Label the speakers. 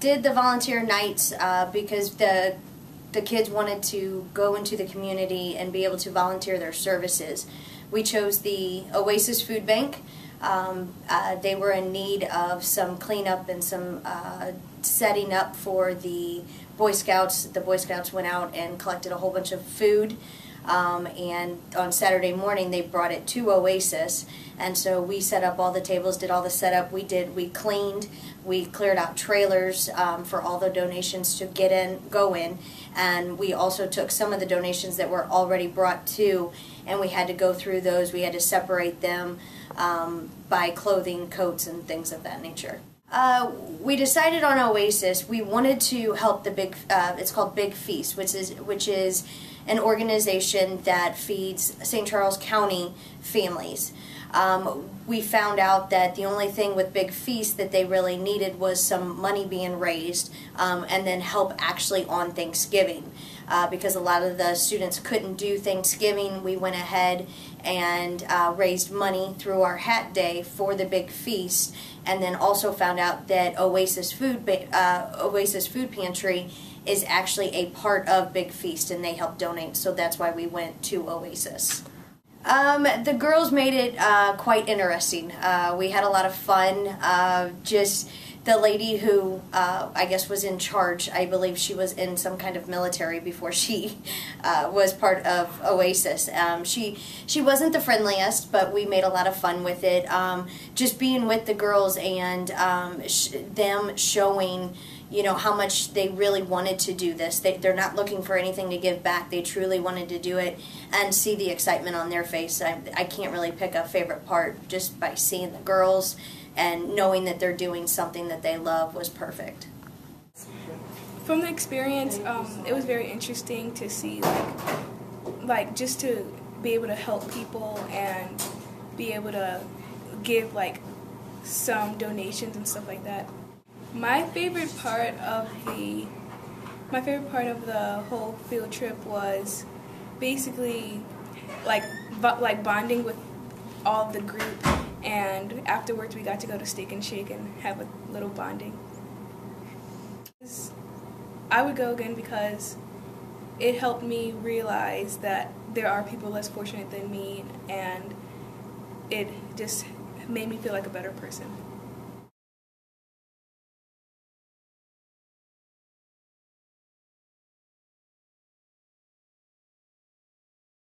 Speaker 1: did the Volunteer Knights uh, because the the kids wanted to go into the community and be able to volunteer their services. We chose the Oasis Food Bank. Um, uh, they were in need of some cleanup and some uh, setting up for the Boy Scouts. The Boy Scouts went out and collected a whole bunch of food. Um, and on Saturday morning, they brought it to Oasis. And so we set up all the tables, did all the setup. We did, we cleaned, we cleared out trailers um, for all the donations to get in, go in. And we also took some of the donations that were already brought to, and we had to go through those. We had to separate them um, by clothing, coats, and things of that nature. Uh, we decided on Oasis. We wanted to help the big. Uh, it's called Big Feast, which is which is an organization that feeds St. Charles County families. Um, we found out that the only thing with Big Feast that they really needed was some money being raised um, and then help actually on Thanksgiving. Uh, because a lot of the students couldn't do Thanksgiving, we went ahead and uh, raised money through our hat day for the Big Feast, and then also found out that Oasis Food uh, Oasis Food Pantry is actually a part of Big Feast, and they help donate. So that's why we went to Oasis. Um, the girls made it uh, quite interesting. Uh, we had a lot of fun. Uh, just the lady who uh, I guess was in charge, I believe she was in some kind of military before she uh, was part of Oasis. Um, she she wasn't the friendliest, but we made a lot of fun with it. Um, just being with the girls and um, sh them showing you know how much they really wanted to do this. They, they're not looking for anything to give back. They truly wanted to do it and see the excitement on their face. I, I can't really pick a favorite part just by seeing the girls and knowing that they're doing something that they love was perfect.
Speaker 2: From the experience um, it was very interesting to see like like just to be able to help people and be able to give like some donations and stuff like that my favorite part of the my favorite part of the whole field trip was basically like but like bonding with all the group and afterwards we got to go to Steak and Shake and have a little bonding. I would go again because it helped me realize that there are people less fortunate than me and it just made me feel like a better person.